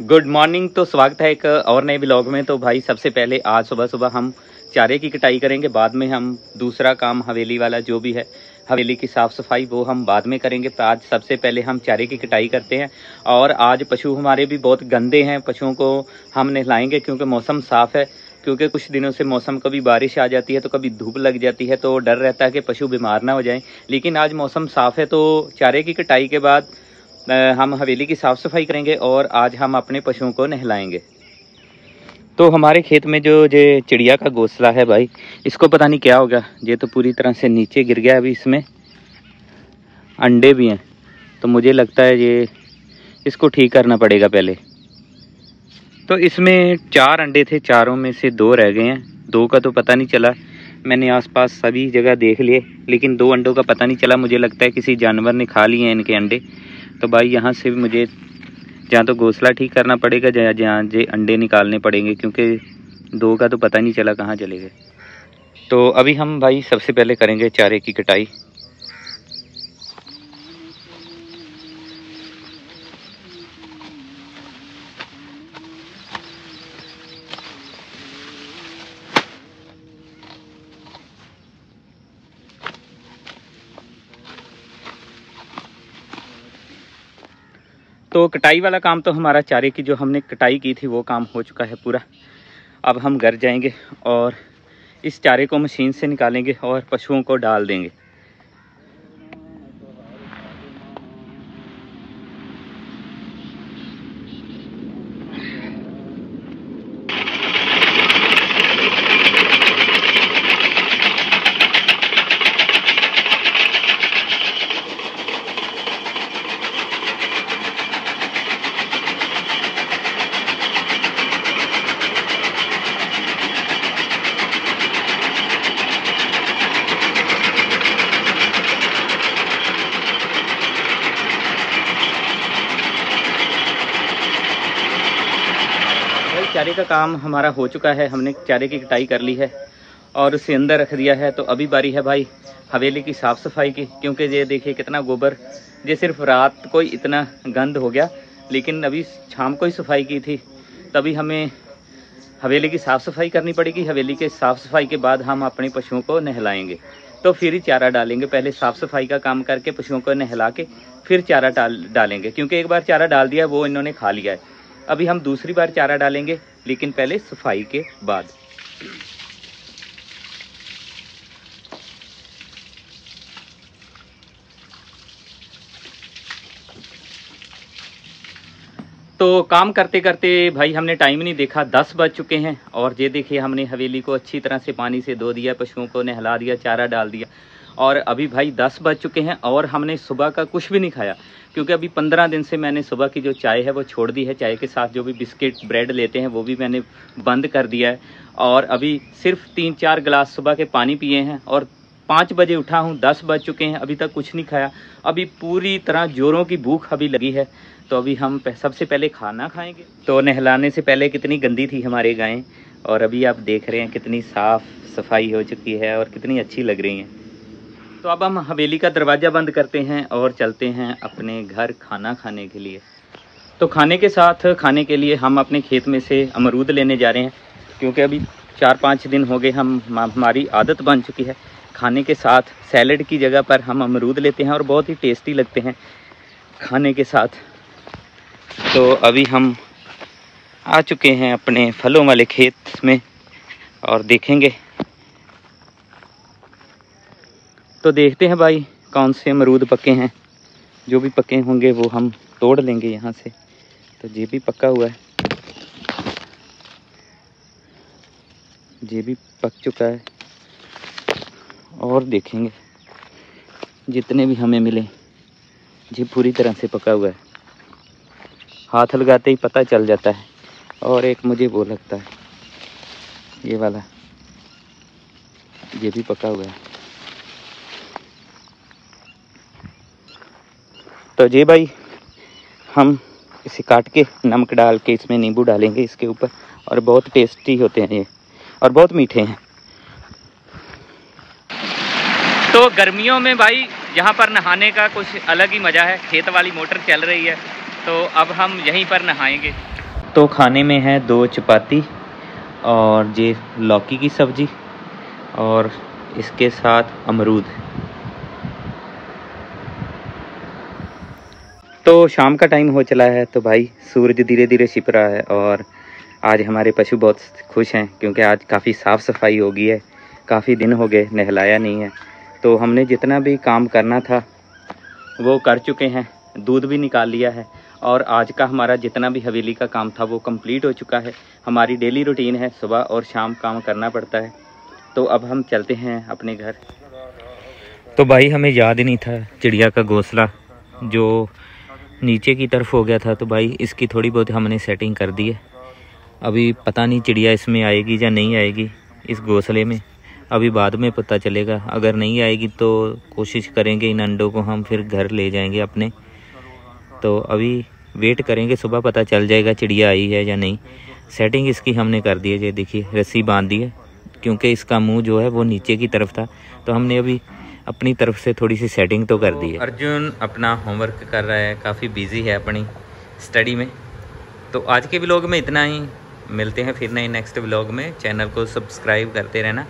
Good morning तो स्वागत है एक और नए ब्लॉग में। तो भाई, सबसे पहले आज सुबह सुबह हम चारे की कटाई करेंगे। बाद में हम दूसरा काम, हवेली वाला जो भी है, हवेली की साफ़ सफ़ाई वो हम बाद में करेंगे। तो आज सबसे पहले हम चारे की कटाई करते हैं। और आज पशु हमारे भी बहुत गंदे हैं। पशुओं को हम नहलाएँगे क्योंकि मौसम साफ़ है। क्योंकि कुछ दिनों से मौसम कभी बारिश आ जाती है तो कभी धूप लग जाती है तो डर रहता है कि पशु बीमार ना हो जाएँ। लेकिन आज मौसम साफ़ है तो चारे की कटाई के बाद हम हवेली की साफ़ सफ़ाई करेंगे और आज हम अपने पशुओं को नहलाएँगे। तो हमारे खेत में जो ये चिड़िया का घोंसला है भाई, इसको पता नहीं क्या होगा ये तो पूरी तरह से नीचे गिर गया अभी इसमें। अंडे भी हैं। तो मुझे लगता है ये, इसको ठीक करना पड़ेगा पहले। तो इसमें चार अंडे थे, चारों में से दो रह गए हैं। दो का तो पता नहीं चला। मैंने आसपास सभी जगह देख लिए, लेकिन दो अंडों का पता नहीं चला। मुझे लगता है किसी जानवर ने खा लिए हैं इनके अंडे। तो भाई यहाँ से भी मुझे जहाँ तो घोसला ठीक करना पड़ेगा, जहाँ जहाँ जे अंडे निकालने पड़ेंगे, क्योंकि दो का तो पता नहीं चला कहाँ चले गए। तो अभी हम भाई सबसे पहले करेंगे चारे की कटाई। तो कटाई वाला काम तो हमारा चारे की जो हमने कटाई की थी, वो काम हो चुका है पूरा। अब हम घर जाएँगे और इस चारे को मशीन से निकालेंगे और पशुओं को डाल देंगे। चारे का काम हमारा हो चुका है, हमने चारे की कटाई कर ली है और उसे अंदर रख दिया है तो अभी बारी है भाई हवेली की साफ़ सफ़ाई की, क्योंकि ये देखिए कितना गोबर, ये सिर्फ़ रात को ही इतना गंद हो गया, लेकिन अभी शाम को ही सफ़ाई की थी, तभी हमें हवेली की साफ़ सफ़ाई करनी पड़ेगी, हवेली के साफ़ सफ़ाई के बाद हम अपने पशुओं को नहलाएँगे। तो फिर ही चारा डालेंगे, पहले साफ़ सफ़ाई का काम करके पशुओं को नहला के फिर चारा डालेंगे, क्योंकि एक बार चारा डाल दिया, वो इन्होंने खा लिया है। अभी हम दूसरी बार चारा डालेंगे, लेकिन पहले सफ़ाई के बाद। तो काम करते करते भाई, हमने टाइम नहीं देखा, दस बज चुके हैं, और ये देखिए हमने हवेली को अच्छी तरह से पानी से धो दिया, पशुओं को नहला दिया, चारा डाल दिया। और अभी भाई दस बज चुके हैं और हमने सुबह का कुछ भी नहीं खाया, क्योंकि अभी पंद्रह दिन से मैंने सुबह की जो चाय है वो छोड़ दी है। चाय के साथ जो भी बिस्किट, ब्रेड लेते हैं, वो भी मैंने बंद कर दिया है। और अभी सिर्फ़ तीन चार गिलास सुबह के पानी पिए हैं और पाँच बजे उठा हूँ, दस बज चुके हैं, अभी तक कुछ नहीं खाया। अभी पूरी तरह जोरों की भूख अभी लगी है तो अभी हम सबसे पहले खाना खाएँगे। तो नहलाने से पहले कितनी गंदी थी हमारे गायें, और अभी आप देख रहे हैं कितनी साफ़ सफ़ाई हो चुकी है और कितनी अच्छी लग रही हैं। तो अब हम हवेली का दरवाज़ा बंद करते हैं और चलते हैं अपने घर खाना खाने के लिए। तो खाने के साथ, खाने के लिए हम अपने खेत में से अमरूद लेने जा रहे हैं, क्योंकि अभी चार पाँच दिन हो गए हम, हमारी आदत बन चुकी है। खाने के साथ, सैलड की जगह पर हम अमरूद लेते हैं और बहुत ही टेस्टी लगते हैं खाने के साथ। तो अभी हम आ चुके हैं अपने फलों वाले खेत में और देखेंगे तो देखते हैं भाई, कौन से अमरूद पके हैं। जो भी पके होंगे वो हम तोड़ लेंगे यहाँ से। तो ये भी पका हुआ है। ये भी पक चुका है। और देखेंगे, जितने भी हमें मिले, ये पूरी तरह से पका हुआ है। हाथ लगाते ही पता चल जाता है। और एक मुझे वो लगता है, ये वाला, ये भी पका हुआ है। तो जी भाई हम इसे काट के नमक डाल के इसमें नींबू डालेंगे इसके ऊपर और बहुत टेस्टी होते हैं ये और बहुत मीठे हैं। तो गर्मियों में भाई यहाँ पर नहाने का कुछ अलग ही मज़ा है खेत वाली मोटर चल रही है तो अब हम यहीं पर नहाएँगे। तो खाने में है दो चपाती और ये लौकी की सब्ज़ी और इसके साथ अमरूद। तो शाम का टाइम हो चला है तो भाई सूरज धीरे धीरे छिप रहा है और आज हमारे पशु बहुत खुश हैं क्योंकि आज काफ़ी साफ़ सफ़ाई हो गई है, काफ़ी दिन हो गए, नहलाया नहीं है। तो हमने जितना भी काम करना था, वो कर चुके हैं, दूध भी निकाल लिया है और आज का हमारा जितना भी हवेली का काम था, वो कंप्लीट हो चुका है। हमारी डेली रूटीन है, सुबह और शाम काम करना पड़ता है। तो अब हम चलते हैं अपने घर। तो भाई हमें याद ही नहीं था चिड़िया का घोंसला, जो नीचे की तरफ़ हो गया था तो भाई इसकी थोड़ी बहुत हमने सेटिंग कर दी है। अभी पता नहीं चिड़िया इसमें आएगी या नहीं आएगी इस घोंसले में। अभी बाद में पता चलेगा। अगर नहीं आएगी तो कोशिश करेंगे इन अंडों को हम फिर घर ले जाएँगे अपने। तो अभी वेट करेंगे, सुबह पता चल जाएगा चिड़िया आई है या नहीं। सेटिंग इसकी हमने कर दी है, ये देखिए, रस्सी बाँध दी है, क्योंकि इसका मुँह जो है वो नीचे की तरफ़ था। तो हमने अभी अपनी तरफ़ से थोड़ी सी सेटिंग तो कर दी है। अर्जुन अपना होमवर्क कर रहा है, काफ़ी बिज़ी है अपनी स्टडी में। तो आज के ब्लॉग में इतना ही। मिलते हैं फिर नहीं नेक्स्ट ब्लॉग में। चैनल को सब्सक्राइब करते रहना।